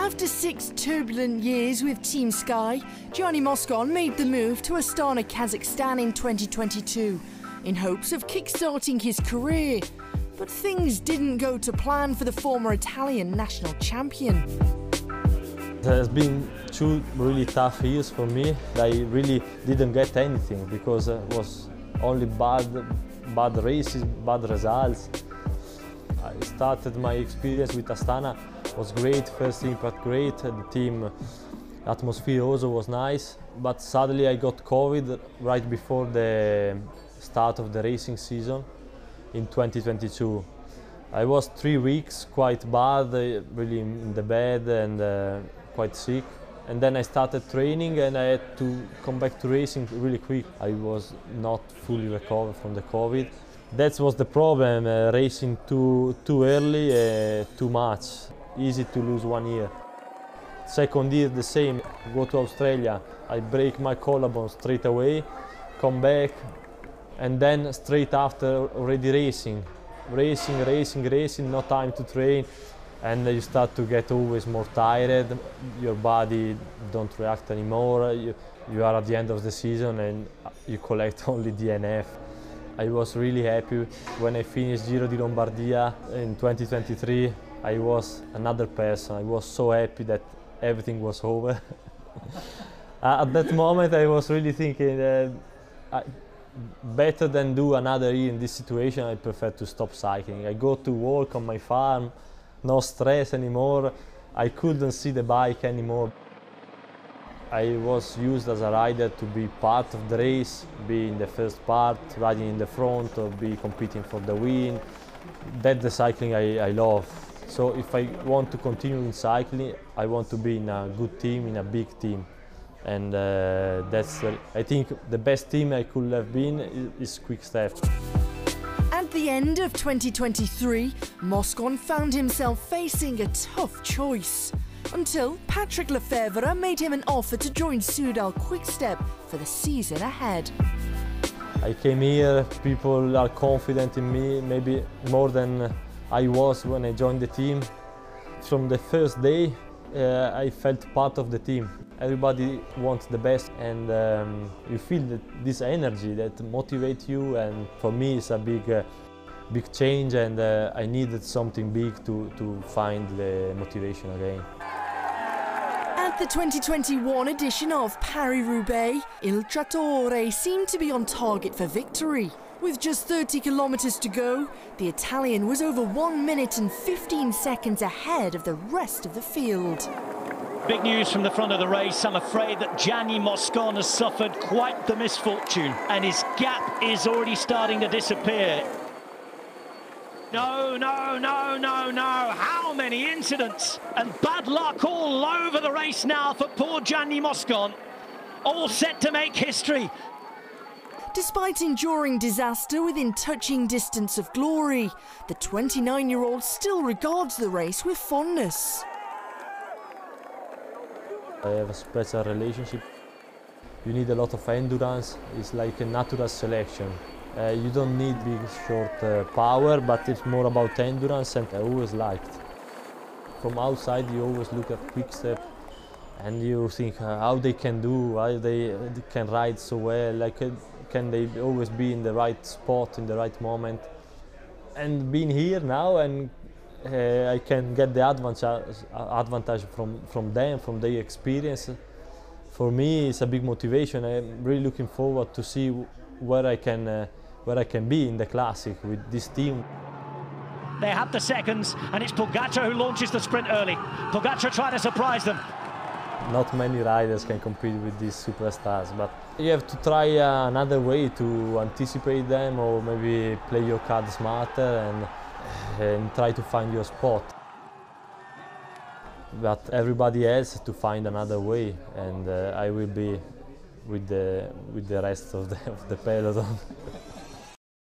After six turbulent years with Team Sky, Gianni Moscon made the move to Astana, Kazakhstan in 2022 in hopes of kickstarting his career. But things didn't go to plan for the former Italian national champion. It has been two really tough years for me. I really didn't get anything because it was only bad, bad races, bad results. I started my experience with Astana was great, first impact great, the team atmosphere also was nice, but sadly I got COVID right before the start of the racing season in 2022. I was three weeks quite bad, uh, really in the bed and uh, quite sick. And then I started training and I had to come back to racing really quick. I was not fully recovered from the COVID. That was the problem, uh, racing too, too early, uh, too much. Easy to lose one year. Second year the same, go to Australia, I break my collarbone straight away, come back, and then straight after already racing. Racing, racing, racing, no time to train, and you start to get always more tired, your body don't react anymore, you, you are at the end of the season and you collect only DNF. I was really happy when I finished Giro di Lombardia in 2023. I was another person. I was so happy that everything was over. Uh, at that moment, I was really thinking that I, better than do another year in this situation, I prefer to stop cycling. I go to work on my farm, no stress anymore. I couldn't see the bike anymore. I was used as a rider to be part of the race, be in the first part, riding in the front, or be competing for the win. That's the cycling I, I love. So if I want to continue in cycling, I want to be in a good team, in a big team. And uh, that's, uh, I think, the best team I could have been is, is Quick Step. At the end of 2023, Moscon found himself facing a tough choice until Patrick Lefevere made him an offer to join Soudal Quickstep for the season ahead. I came here, people are confident in me, maybe more than I was when I joined the team. From the first day, uh, I felt part of the team. Everybody wants the best and um, you feel that this energy that motivates you and for me it's a big, uh, big change and uh, I needed something big to, to find the motivation again. The 2021 edition of Paris-Roubaix, Il Trattore seemed to be on target for victory. With just 30 kilometres to go, the Italian was over 1 minute and 15 seconds ahead of the rest of the field. Big news from the front of the race. I'm afraid that Gianni Moscon has suffered quite the misfortune and his gap is already starting to disappear. No, no, no, no, no. How many incidents and bad luck all over the race now for poor Gianni Moscon. All set to make history. Despite enduring disaster within touching distance of glory, the 29 year old still regards the race with fondness. I have a special relationship. You need a lot of endurance, it's like a natural selection. Uh, you don't need big short uh, power, but it's more about endurance and I always liked. From outside you always look at quick step and you think uh, how they can do, how they, they can ride so well, like uh, can they always be in the right spot, in the right moment. And being here now and uh, I can get the advantage, advantage from, from them, from their experience. For me, it's a big motivation. I'm really looking forward to see where I can, uh, where I can be in the classic with this team. They have the seconds, and it's Pogacar who launches the sprint early. Pogacar trying to surprise them. Not many riders can compete with these superstars, but you have to try uh, another way to anticipate them or maybe play your card smarter and and try to find your spot. But everybody has to find another way, and uh, I will be with the with the rest of the, of the peloton.